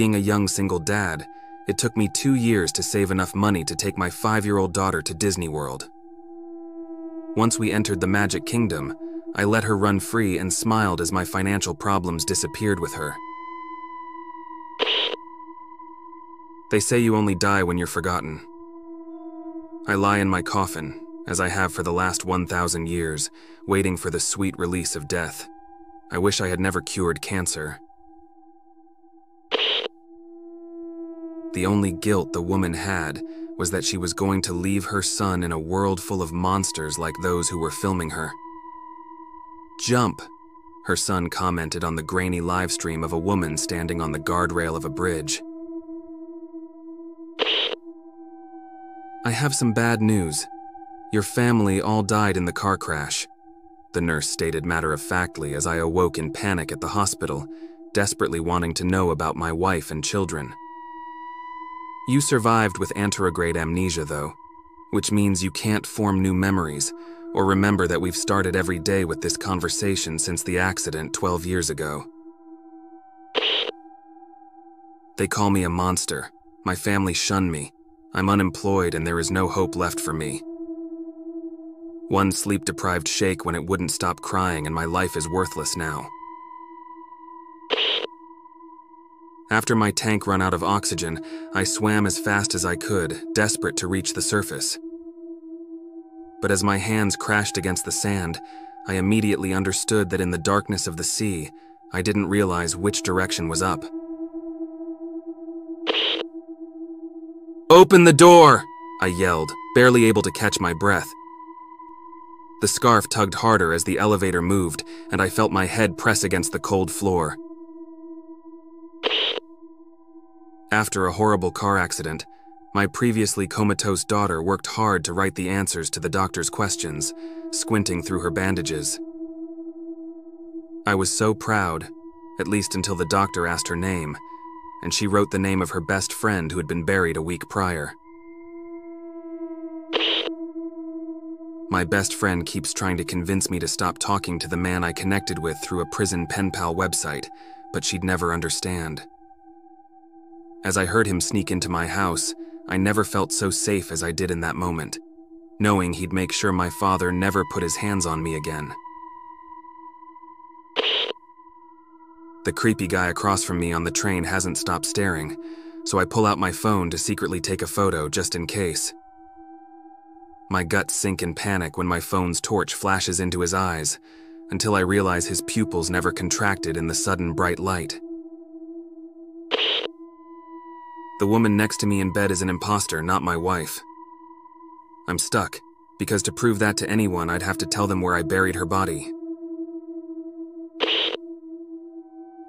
Being a young single dad, it took me two years to save enough money to take my five year old daughter to Disney World. Once we entered the Magic Kingdom, I let her run free and smiled as my financial problems disappeared with her. They say you only die when you're forgotten. I lie in my coffin, as I have for the last 1,000 years, waiting for the sweet release of death. I wish I had never cured cancer. The only guilt the woman had was that she was going to leave her son in a world full of monsters like those who were filming her. Jump, her son commented on the grainy live stream of a woman standing on the guardrail of a bridge. I have some bad news. Your family all died in the car crash, the nurse stated matter of factly as I awoke in panic at the hospital, desperately wanting to know about my wife and children. You survived with anterograde amnesia, though, which means you can't form new memories or remember that we've started every day with this conversation since the accident 12 years ago. They call me a monster. My family shun me. I'm unemployed and there is no hope left for me. One sleep deprived shake when it wouldn't stop crying, and my life is worthless now. After my tank ran out of oxygen, I swam as fast as I could, desperate to reach the surface. But as my hands crashed against the sand, I immediately understood that in the darkness of the sea, I didn't realize which direction was up. Open the door! I yelled, barely able to catch my breath. The scarf tugged harder as the elevator moved, and I felt my head press against the cold floor. After a horrible car accident, my previously comatose daughter worked hard to write the answers to the doctor's questions, squinting through her bandages. I was so proud, at least until the doctor asked her name, and she wrote the name of her best friend who had been buried a week prior. My best friend keeps trying to convince me to stop talking to the man I connected with through a prison pen pal website, but she'd never understand. As I heard him sneak into my house, I never felt so safe as I did in that moment, knowing he'd make sure my father never put his hands on me again. The creepy guy across from me on the train hasn't stopped staring, so I pull out my phone to secretly take a photo just in case. My guts sink in panic when my phone's torch flashes into his eyes, until I realize his pupils never contracted in the sudden bright light. The woman next to me in bed is an impostor, not my wife. I'm stuck, because to prove that to anyone, I'd have to tell them where I buried her body.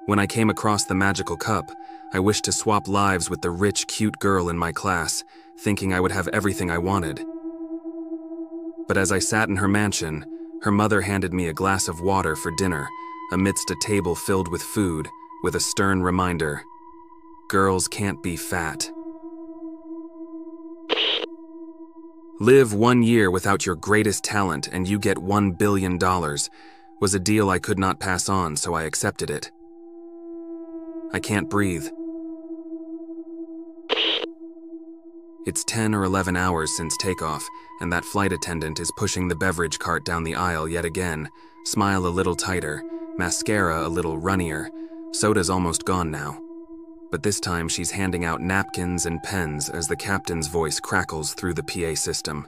When I came across the magical cup, I wished to swap lives with the rich, cute girl in my class, thinking I would have everything I wanted. But as I sat in her mansion, her mother handed me a glass of water for dinner, amidst a table filled with food, with a stern reminder girls can't be fat. Live one year without your greatest talent and you get $1 billion was a deal I could not pass on, so I accepted it. I can't breathe. It's 10 or 11 hours since takeoff, and that flight attendant is pushing the beverage cart down the aisle yet again, smile a little tighter, mascara a little runnier. Soda's almost gone now. But this time she's handing out napkins and pens as the captain's voice crackles through the PA system.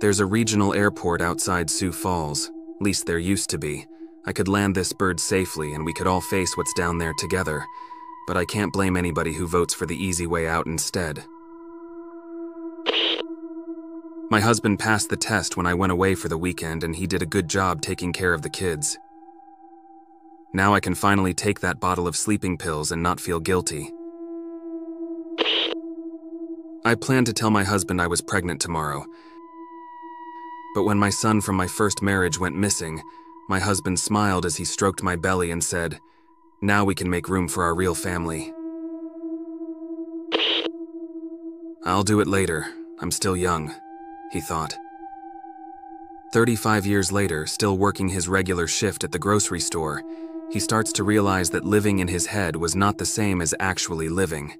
There's a regional airport outside Sioux Falls, least there used to be. I could land this bird safely and we could all face what's down there together but I can't blame anybody who votes for the easy way out instead. My husband passed the test when I went away for the weekend, and he did a good job taking care of the kids. Now I can finally take that bottle of sleeping pills and not feel guilty. I planned to tell my husband I was pregnant tomorrow. But when my son from my first marriage went missing, my husband smiled as he stroked my belly and said, now we can make room for our real family. I'll do it later. I'm still young, he thought. 35 years later, still working his regular shift at the grocery store, he starts to realize that living in his head was not the same as actually living.